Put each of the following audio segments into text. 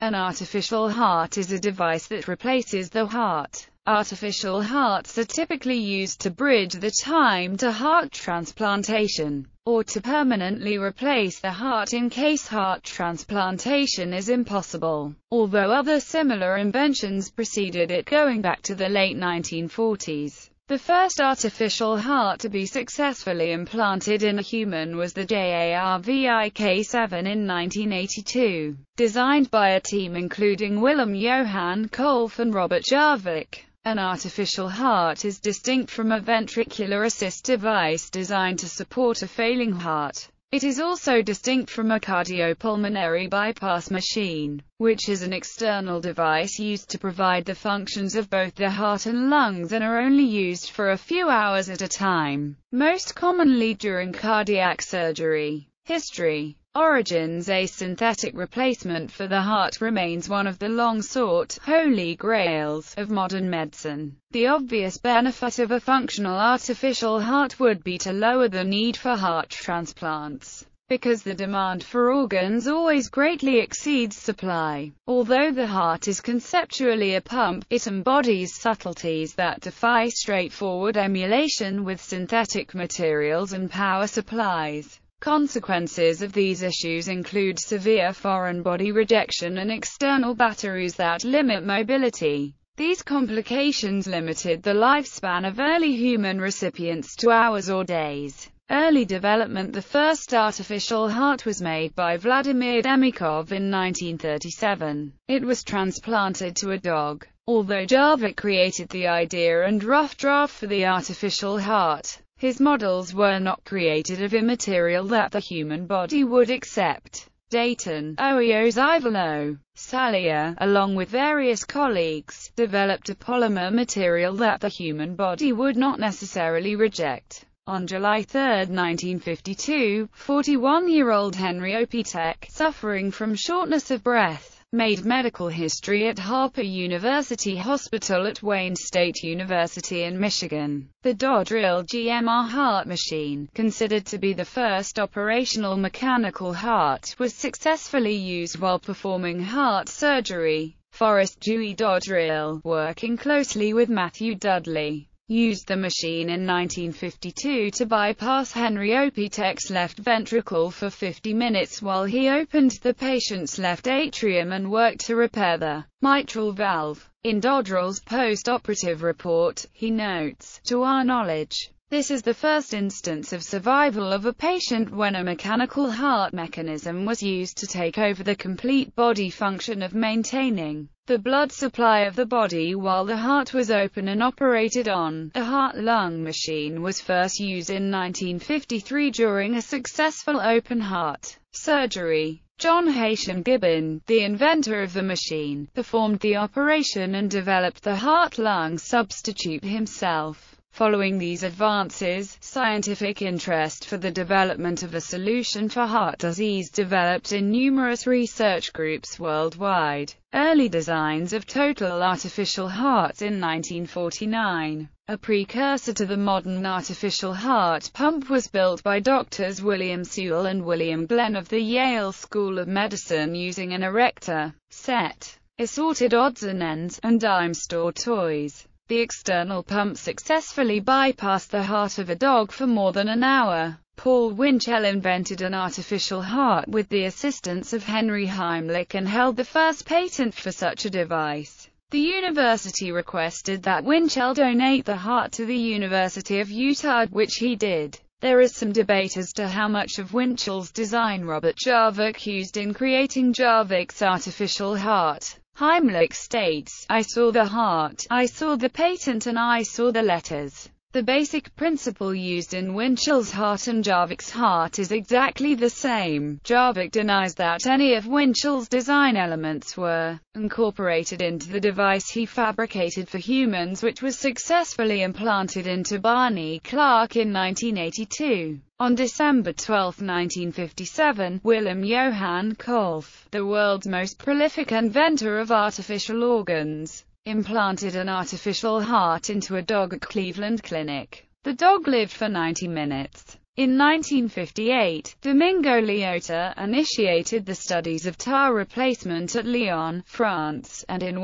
An artificial heart is a device that replaces the heart. Artificial hearts are typically used to bridge the time to heart transplantation, or to permanently replace the heart in case heart transplantation is impossible, although other similar inventions preceded it going back to the late 1940s. The first artificial heart to be successfully implanted in a human was the JARVIK-7 in 1982, designed by a team including Willem Johan Kolff and Robert Jarvik. An artificial heart is distinct from a ventricular assist device designed to support a failing heart. It is also distinct from a cardiopulmonary bypass machine, which is an external device used to provide the functions of both the heart and lungs and are only used for a few hours at a time, most commonly during cardiac surgery. History Origins A synthetic replacement for the heart remains one of the long-sought, holy grails, of modern medicine. The obvious benefit of a functional artificial heart would be to lower the need for heart transplants because the demand for organs always greatly exceeds supply. Although the heart is conceptually a pump, it embodies subtleties that defy straightforward emulation with synthetic materials and power supplies. Consequences of these issues include severe foreign body rejection and external batteries that limit mobility. These complications limited the lifespan of early human recipients to hours or days. Early development The first artificial heart was made by Vladimir Demikhov in 1937. It was transplanted to a dog. Although Jarvik created the idea and rough draft for the artificial heart, his models were not created of a material that the human body would accept. Dayton, Ohio's Ivano, Salia, along with various colleagues, developed a polymer material that the human body would not necessarily reject. On July 3, 1952, 41-year-old Henry Opitek, suffering from shortness of breath, made medical history at Harper University Hospital at Wayne State University in Michigan. The Dodrill GMR heart machine, considered to be the first operational mechanical heart, was successfully used while performing heart surgery. Forrest Dewey Dodrill, working closely with Matthew Dudley, used the machine in 1952 to bypass Henry Opitek's left ventricle for 50 minutes while he opened the patient's left atrium and worked to repair the mitral valve. In Dodrill's post-operative report, he notes, to our knowledge, this is the first instance of survival of a patient when a mechanical heart mechanism was used to take over the complete body function of maintaining the blood supply of the body while the heart was open and operated on. The heart-lung machine was first used in 1953 during a successful open heart surgery. John Heysham Gibbon, the inventor of the machine, performed the operation and developed the heart-lung substitute himself. Following these advances, scientific interest for the development of a solution for heart disease developed in numerous research groups worldwide. Early designs of total artificial hearts in 1949. A precursor to the modern artificial heart pump was built by doctors William Sewell and William Glenn of the Yale School of Medicine using an erector, set, assorted odds and ends, and dime store toys. The external pump successfully bypassed the heart of a dog for more than an hour. Paul Winchell invented an artificial heart with the assistance of Henry Heimlich and held the first patent for such a device. The university requested that Winchell donate the heart to the University of Utah, which he did. There is some debate as to how much of Winchell's design Robert Jarvik used in creating Jarvik's artificial heart. Heimlich states, I saw the heart, I saw the patent and I saw the letters. The basic principle used in Winchell's heart and Jarvik's heart is exactly the same. Jarvik denies that any of Winchell's design elements were incorporated into the device he fabricated for humans which was successfully implanted into Barney Clark in 1982. On December 12, 1957, Willem Johan Kolff, the world's most prolific inventor of artificial organs, implanted an artificial heart into a dog at Cleveland Clinic. The dog lived for 90 minutes. In 1958, Domingo Liotta initiated the studies of heart replacement at Lyon, France, and in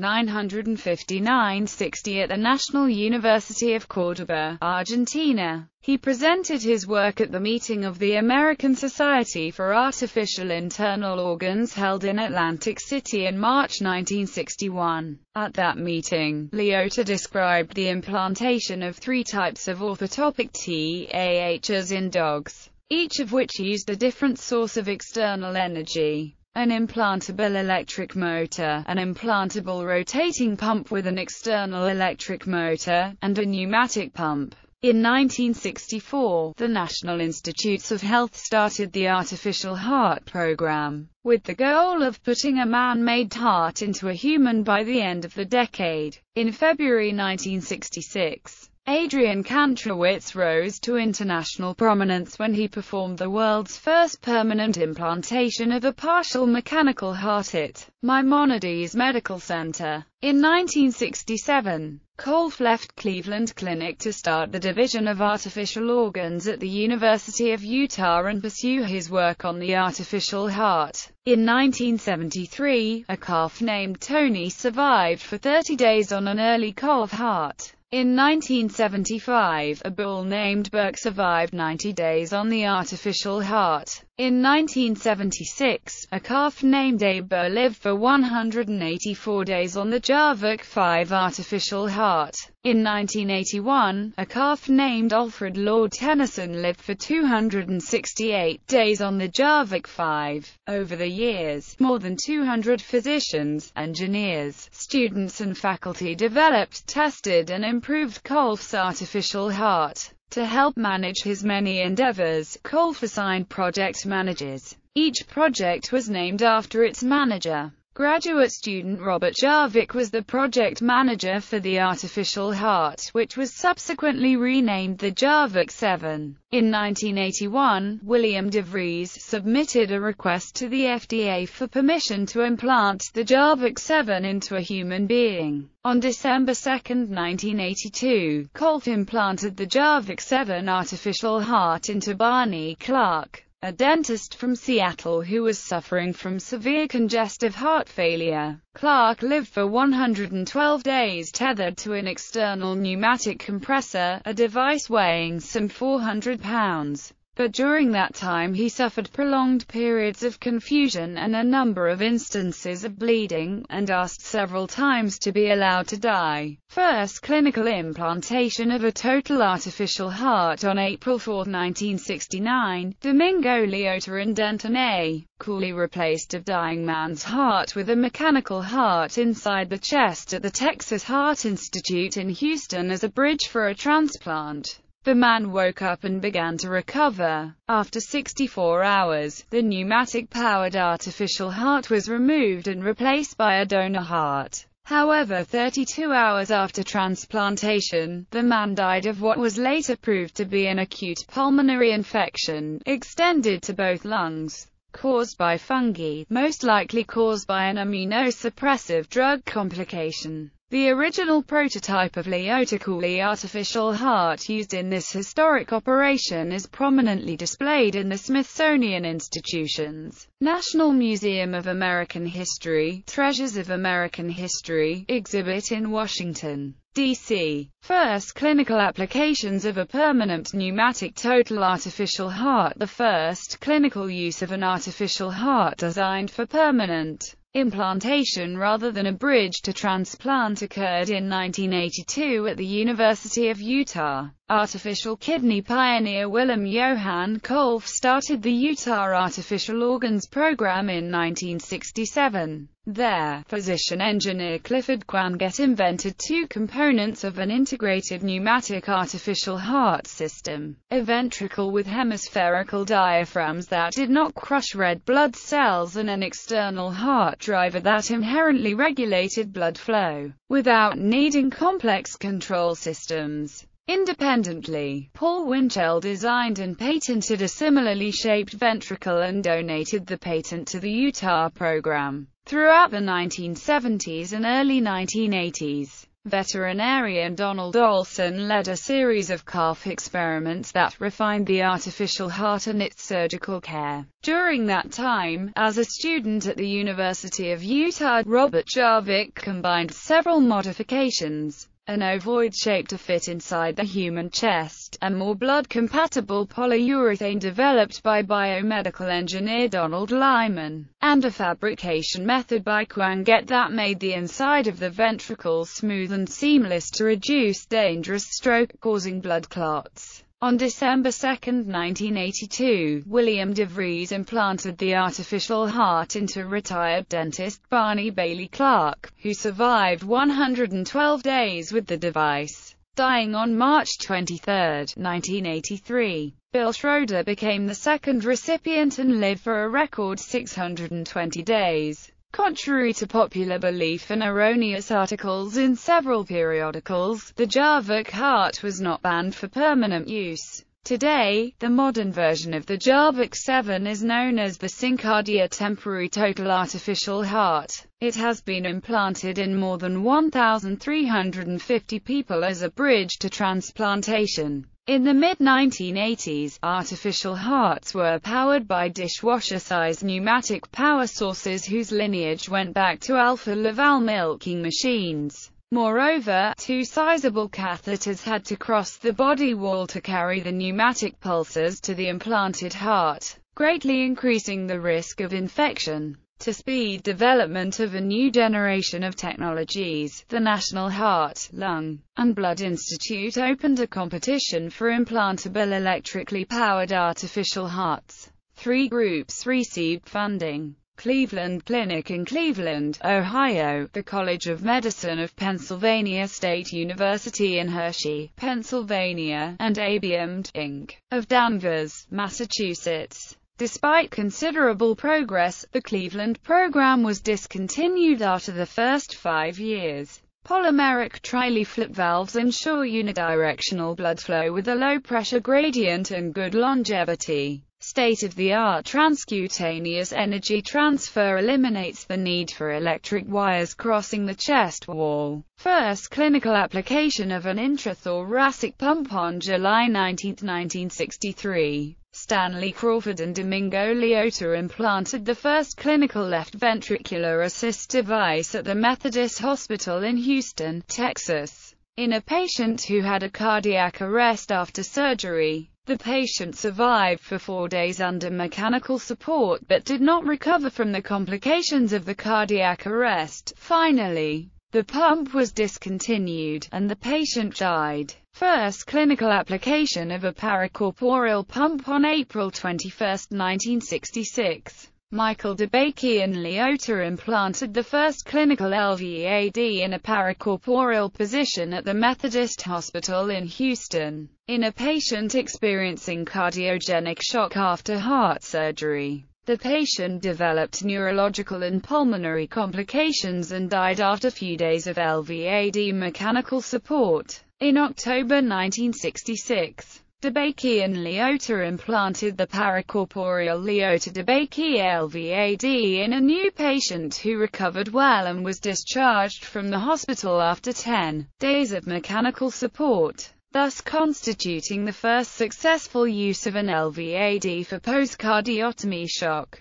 1959-60 at the National University of Córdoba, Argentina. He presented his work at the meeting of the American Society for Artificial Internal Organs held in Atlantic City in March 1961. At that meeting, Liotta described the implantation of three types of orthotopic TAHs in dogs, each of which used a different source of external energy an implantable electric motor, an implantable rotating pump with an external electric motor, and a pneumatic pump. In 1964, the National Institutes of Health started the Artificial Heart Program, with the goal of putting a man-made heart into a human by the end of the decade. In February 1966, Adrian Kantrowitz rose to international prominence when he performed the world's first permanent implantation of a partial mechanical heart at Maimonides Medical Center. In 1967, Kolff left Cleveland Clinic to start the Division of Artificial Organs at the University of Utah and pursue his work on the artificial heart. In 1973, a calf named Tony survived for 30 days on an early Kolff heart. In 1975, a bull named Burke survived 90 days on the artificial heart. In 1976, a calf named Aber lived for 184 days on the Jarvik 5 artificial heart. In 1981, a calf named Alfred Lord Tennyson lived for 268 days on the Jarvik 5. Over the years, more than 200 physicians, engineers, students and faculty developed, tested and improved Kolff's artificial heart. To help manage his many endeavors, Kolff assigned project managers. Each project was named after its manager. Graduate student Robert Jarvik was the project manager for the artificial heart, which was subsequently renamed the Jarvik 7. In 1981, William DeVries submitted a request to the FDA for permission to implant the Jarvik 7 into a human being. On December 2, 1982, Kolff implanted the Jarvik 7 artificial heart into Barney Clark a dentist from Seattle who was suffering from severe congestive heart failure. Clark lived for 112 days tethered to an external pneumatic compressor, a device weighing some 400 pounds but during that time he suffered prolonged periods of confusion and a number of instances of bleeding, and asked several times to be allowed to die. First clinical implantation of a total artificial heart on April 4, 1969, Domingo Liotta and Denton A. Cooley replaced a dying man's heart with a mechanical heart inside the chest at the Texas Heart Institute in Houston as a bridge for a transplant. The man woke up and began to recover. After 64 hours, the pneumatic-powered artificial heart was removed and replaced by a donor heart. However 32 hours after transplantation, the man died of what was later proved to be an acute pulmonary infection, extended to both lungs, caused by fungi, most likely caused by an immunosuppressive drug complication. The original prototype of Liotta Cooley artificial heart used in this historic operation is prominently displayed in the Smithsonian Institution's National Museum of American History, Treasures of American History, exhibit in Washington, D.C. First clinical applications of a permanent pneumatic total artificial heart The first clinical use of an artificial heart designed for permanent implantation rather than a bridge to transplant occurred in 1982 at the University of Utah. Artificial kidney pioneer Willem Johan Kolff started the Utah Artificial Organs Program in 1967. There, physician-engineer Clifford Kwan-Gett invented two components of an integrated pneumatic artificial heart system, a ventricle with hemispherical diaphragms that did not crush red blood cells and an external heart driver that inherently regulated blood flow, without needing complex control systems. Independently, Paul Winchell designed and patented a similarly shaped ventricle and donated the patent to the Utah program. Throughout the 1970s and early 1980s, Veterinarian Donald Olson led a series of calf experiments that refined the artificial heart and its surgical care. During that time, as a student at the University of Utah, Robert Jarvik combined several modifications an ovoid shape to fit inside the human chest, a more blood-compatible polyurethane developed by biomedical engineer Donald Lyman, and a fabrication method by Kwan-Gett that made the inside of the ventricle smooth and seamless to reduce dangerous stroke-causing blood clots. On December 2, 1982, William DeVries implanted the artificial heart into retired dentist Barney Bailey Clark, who survived 112 days with the device, dying on March 23, 1983. Bill Schroeder became the second recipient and lived for a record 620 days. Contrary to popular belief and erroneous articles in several periodicals, the Jarvik heart was not banned for permanent use. Today, the modern version of the Jarvik 7 is known as the SynCardia Temporary Total Artificial Heart. It has been implanted in more than 1,350 people as a bridge to transplantation. In the mid-1980s, artificial hearts were powered by dishwasher-sized pneumatic power sources whose lineage went back to Alfa Laval milking machines. Moreover, two sizable catheters had to cross the body wall to carry the pneumatic pulses to the implanted heart, greatly increasing the risk of infection. To speed development of a new generation of technologies, the National Heart, Lung, and Blood Institute opened a competition for implantable electrically powered artificial hearts. Three groups received funding. Cleveland Clinic in Cleveland, Ohio, the College of Medicine of Pennsylvania State University in Hershey, Pennsylvania, and ABM, Inc. of Danvers, Massachusetts. Despite considerable progress, the Cleveland program was discontinued after the first five years. Polymeric tri-leaflet valves ensure unidirectional blood flow with a low pressure gradient and good longevity. State-of-the-art transcutaneous energy transfer eliminates the need for electric wires crossing the chest wall. First clinical application of an intrathoracic pump on July 19, 1963. Stanley Crawford and Domingo Liotta implanted the first clinical left ventricular assist device at the Methodist Hospital in Houston, Texas, in a patient who had a cardiac arrest after surgery. The patient survived for four days under mechanical support but did not recover from the complications of the cardiac arrest. Finally, the pump was discontinued, and the patient died. First clinical application of a paracorporeal pump on April 21, 1966. Michael DeBakey and Liotta implanted the first clinical LVAD in a paracorporeal position at the Methodist Hospital in Houston, in a patient experiencing cardiogenic shock after heart surgery. The patient developed neurological and pulmonary complications and died after a few days of LVAD mechanical support. In October 1966, DeBakey and Liotta implanted the paracorporeal Liotta DeBakey LVAD in a new patient who recovered well and was discharged from the hospital after 10 days of mechanical support thus constituting the first successful use of an LVAD for post-cardiotomy shock.